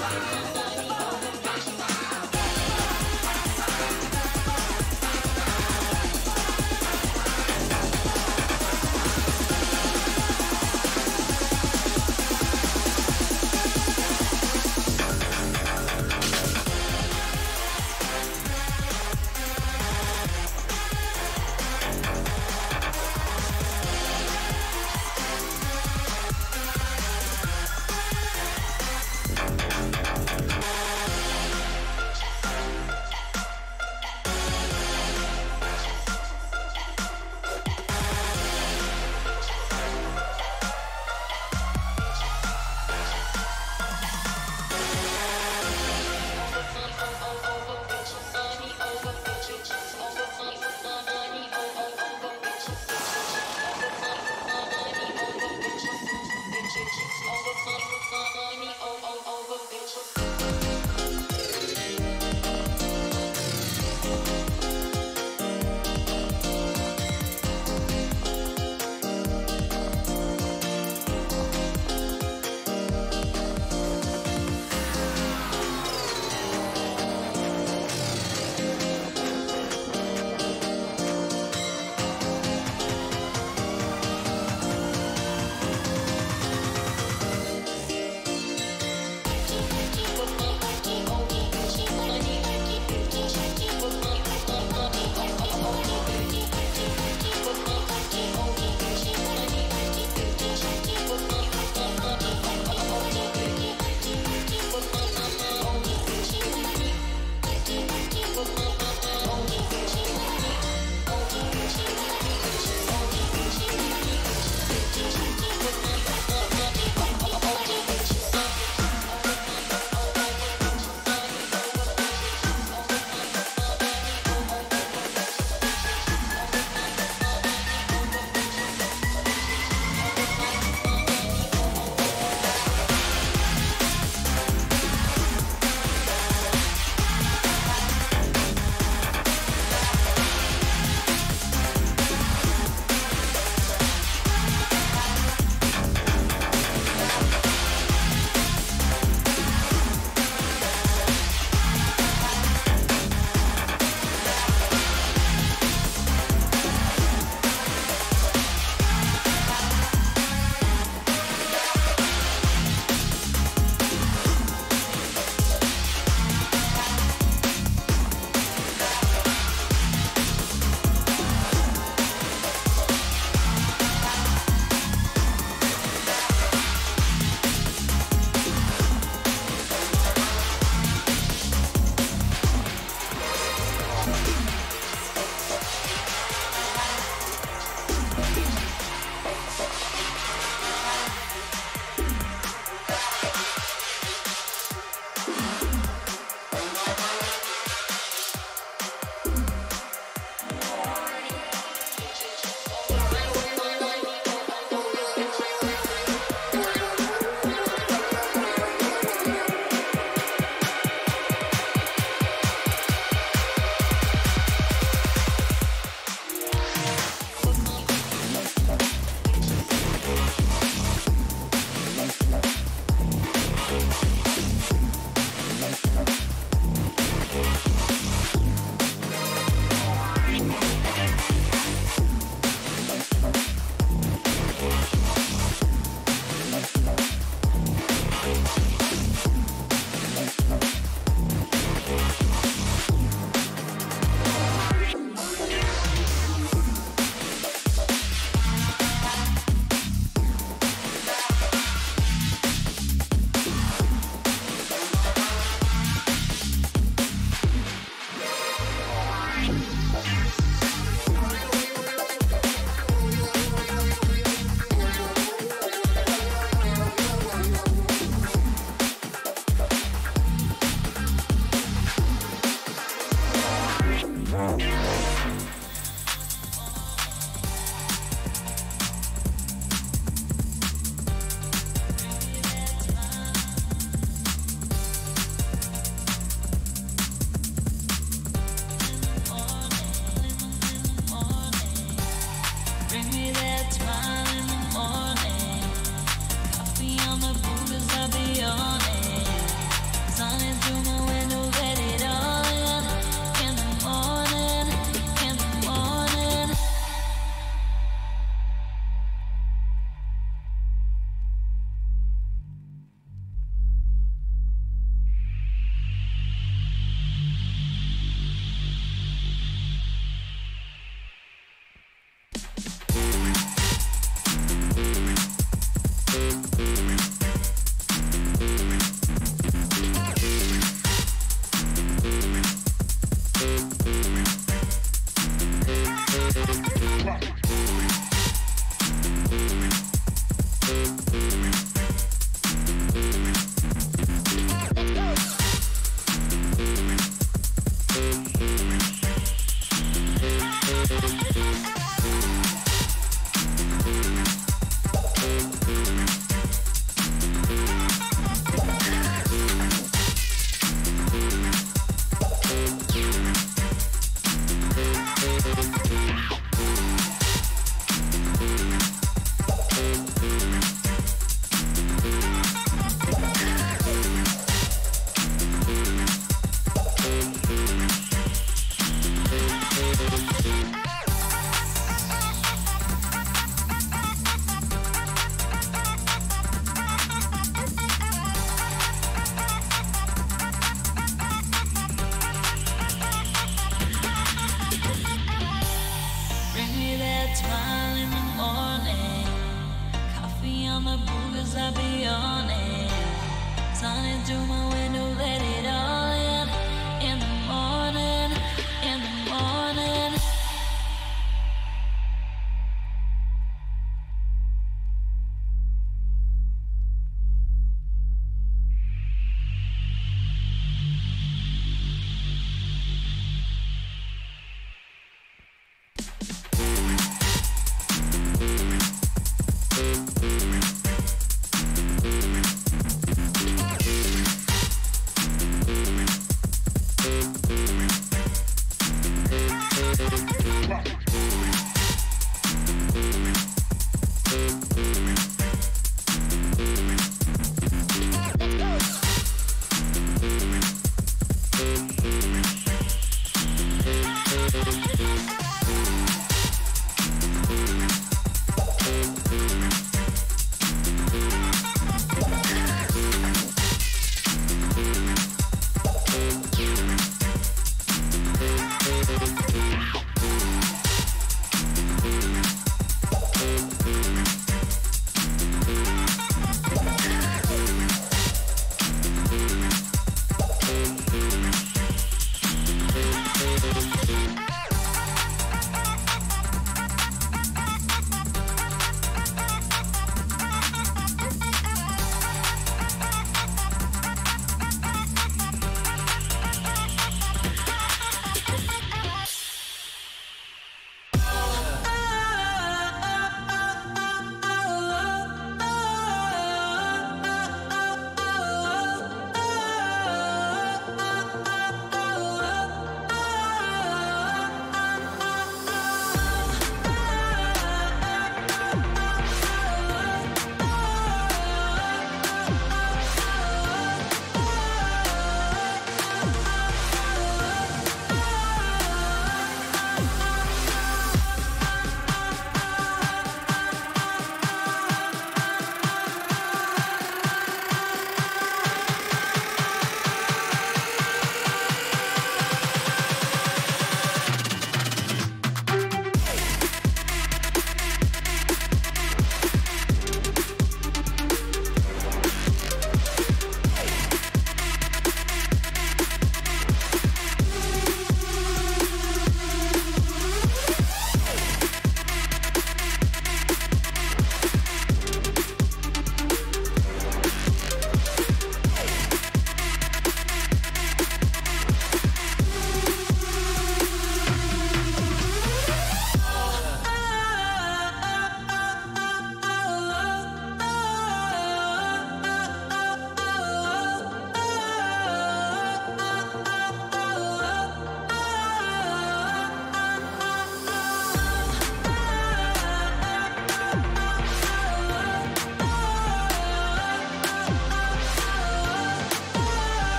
Bye.